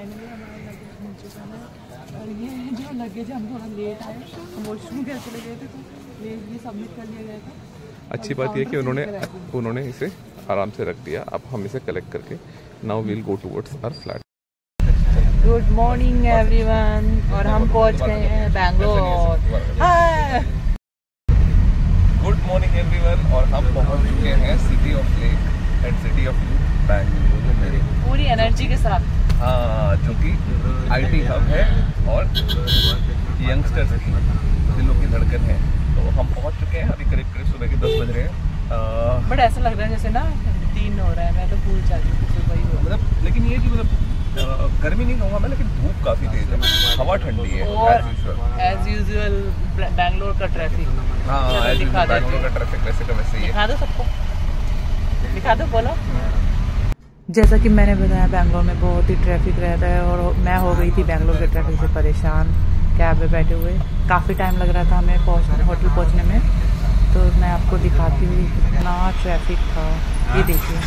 Finally हमारा luggage मिल चुका है। और ये जो लगेज हम थोड़ा लेट आए। हम वॉशरूम गए चले गए थे तो ये ये सबमिट कर दिया गया था। अच्छी बात यह कि उन्होंने उन्होंने इसे आराम से रख दिया। अब हम इसे कलेक्ट करके now will go towards our flat good morning everyone और हम पहुँच गए हैं बैंगलोर गुड मॉर्निंग एवरीवन और हम पहुँच चुके हैं city of lake and city of Bangalore पूरी एनर्जी के साथ। जो कि आईटी हब है और यंगस्टर्स की दिलों की धड़कन है। तो हम पहुँच चुके हैं अभी करीब करीब सुबह के दस बज रहे हैं। बट ऐसा लग रहा है जैसे ना तीन हो रहा है मैं तो भूल जाती हूँ सुबह ही हो मतलब लेकिन ये कि मतलब गर्मी नहीं कहूँगा मैं लेकिन धूप काफ़ी तेज है। हवा ठंडी है और एज यूजुअल बैंगलोर का ट्रैफ़िक हाँ बैंगलोर का ट्रैफ़िक वैसे का वैसे ही है। दिखा दो सबको। दिखा दो बोलो। जैसा कि मैंने बताया, बैंगलोर में बहुत ही ट्रैफ़िक रहता है और मैं हो गई थी बैंगलोर के ट्रैफ़िक से परेशान कैब में बैठे हुए। काफ़ी टाइम लग रहा था हमें पहुँच होटल पहुँचने में। तो मैं आपको दिखाती हूँ कितना ट्रैफ़िक था। ये देखिए,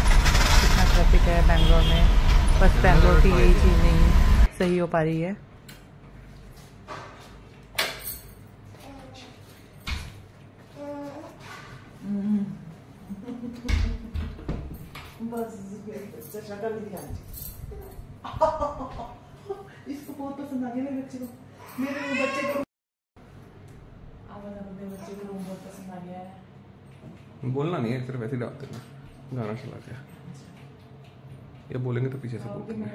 कितना ट्रैफ़िक है बैंगलोर में। बस बैंगलोर की यही चीज़ नहीं सही हो पा रही है। बस शक्ल दिखा इसको बहुत पसंद आ गया मेरे बच्चे को मेरे बच्चे को आवाज़ मेरे बच्चे को रूम बहुत पसंद आ गया है बोलना नहीं है सिर्फ़ ऐसे ही देना। हैं गाना चला गया। ये बोलेंगे तो पीछे से बोलते हैं।